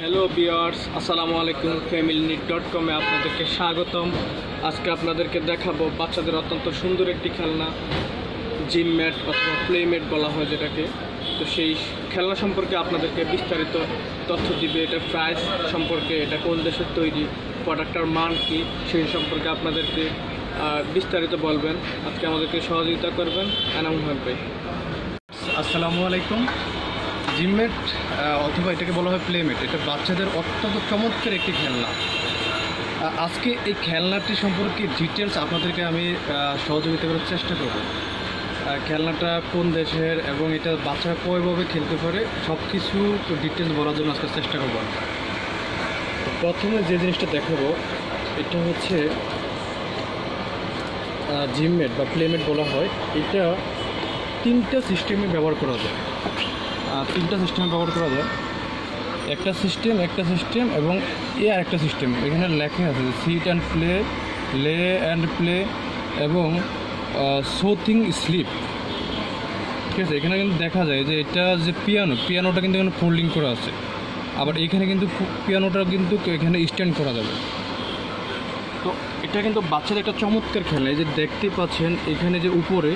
Hello বিয়ার্স আসসালামু আলাইকুম family NEET dot কমে আপনাদেরকে স্বাগতম। আজকে আপনাদেরকে দেখাবো বাচ্চাদের অত্যন্ত সুন্দর একটি খেলনা জিম ম্যাট অথবা প্লে ম্যাট বলা হয় যেটাকে। তো সেই খেলনা সম্পর্কে আপনাদেরকে বিস্তারিত তথ্য দিবে। এটা প্রাইস সম্পর্কে, এটা কোন দেশের তৈরি প্রোডাক্টটার মান কী, সেই সম্পর্কে আপনাদেরকে বিস্তারিত বলবেন। আজকে আমাদেরকে সহযোগিতা করবেন এনাম ভাই। আসসালামু আলাইকুম। জিমমেট অথবা এটাকে বলা হয় প্লেমেট। এটা বাচ্চাদের অত্যন্ত চমৎকার একটি খেলনা। আজকে এই খেলনাটি সম্পর্কে ডিটেলস আপনাদেরকে আমি সহযোগিতা করার চেষ্টা করব। খেলনাটা কোন দেশের এবং এটা বাচ্চারা কয়ভাবে খেলতে পারে সব কিছু ডিটেলস বলার জন্য আজকে চেষ্টা করব প্রথমে যে জিনিসটা দেখাবো, এটা হচ্ছে জিমমেট বা প্লেমেট বলা হয়। এটা তিনটা সিস্টেমে ব্যবহার করা যায়। তিনটা সিস্টেমে ব্যবহার করা যায়। একটা সিস্টেম একটা সিস্টেম এবং এ আর একটা সিস্টেম এখানে লেখা আছে sit and play lay and play এবং সোথিং স্লিপ ঠিক আছে? এখানে কিন্তু দেখা যায় যে এটা যে পিয়ানো পিয়ানোটা কিন্তু এখানে ফোল্ডিং করা আছে। আবার এখানে কিন্তু পিয়ানোটা কিন্তু এখানে স্ট্যান্ড করা যাবে। তো এটা কিন্তু বাচ্চাদের একটা চমৎকার খেলা এই যে দেখতে পাচ্ছেন, এখানে যে উপরে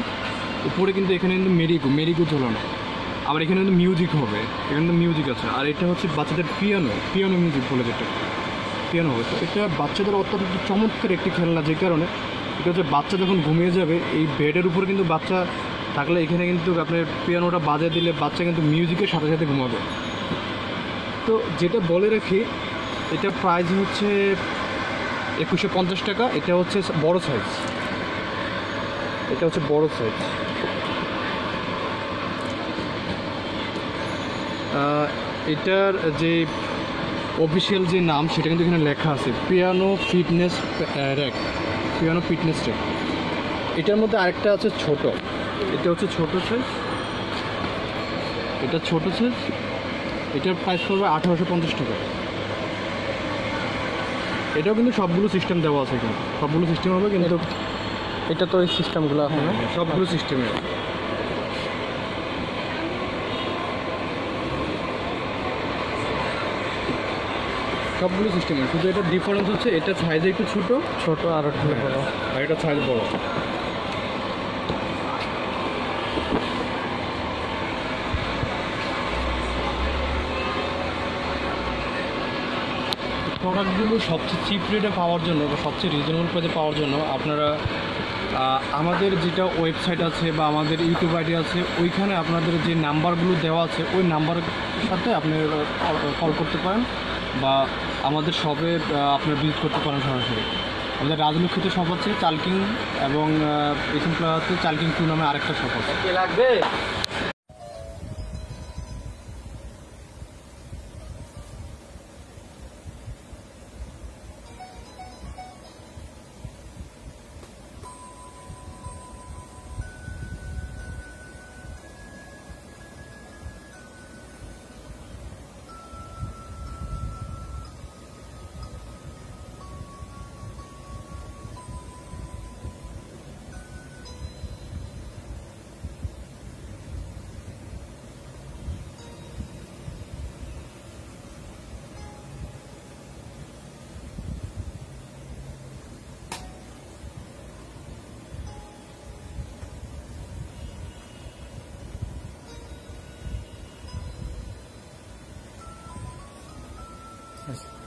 উপরে কিন্তু এখানে কিন্তু মেরিগো মেরিগো ঝোলানো। আবার এখানে কিন্তু মিউজিক হবে। এখানে কিন্তু মিউজিক আছে। আর এটা হচ্ছে বাচ্চাদের পিয়ানো পিয়ানো মিউজিক বলে যেটা। পিয়ানো হবে। তো এটা বাচ্চাদের অত্যন্ত চমৎকার একটি খেলনা যে কারণে এটা হচ্ছে বাচ্চা যখন ঘুমিয়ে যাবে, এই বেডের উপর কিন্তু বাচ্চা থাকলে এখানে কিন্তু আপনার পিয়ানোটা বাজে দিলে বাচ্চা কিন্তু মিউজিকের সাথে সাথে ঘুমাবে। তো যেটা বলে রাখি, এটা প্রাইস হচ্ছে একুশশো পঞ্চাশ টাকা। এটা হচ্ছে বড় সাইজ এটা হচ্ছে বড় সাইজ এটার যে অফিসিয়াল যে নাম সেটা কিন্তু এখানে লেখা আছে। Piano fitness rack piano fitness rack এটার মধ্যে আরেকটা আছে ছোট। এটা হচ্ছে ছোট সাইজ এটা ছোট সাইজ এটার প্রাইস পড়বে আঠারোশো পঞ্চাশ টাকা। এটাও কিন্তু সবগুলো সিস্টেম দেওয়া আছে এখানে। সবগুলো সিস্টেম হবে কিন্তু এটা তো এই সিস্টেমগুলো এখন হ্যাঁ, সবগুলো সিস্টেমে সবগুলো সিস্টেমে শুধু এটা ডিফারেন্স হচ্ছে এটা সাইজে একটু ছোটো। ছোট আর একটু বড়। আর এটা সাইজ বড়। প্রোডাক্টগুলো সবচেয়ে চিপ রেটে পাওয়ার জন্য বা সবচেয়ে রিজনেবল প্রাইসে পাওয়ার জন্য আপনারা আমাদের যেটা ওয়েবসাইট আছে বা আমাদের ইউটিউব আইডি আছে ওইখানে আপনাদের যে নাম্বারগুলো দেওয়া আছে ওই নাম্বারের সাথে আপনি কল করতে পারেন। বা আমাদের সবে আপনারা ভিজিট করতে পারেন সরাসরি। আমাদের রাজলক্ষ্মীতে শপ আছে চালকিং এবং এখানকার হচ্ছে চালকিং টু নামে আরেকটা শপ আছে। লাগবে? Yes.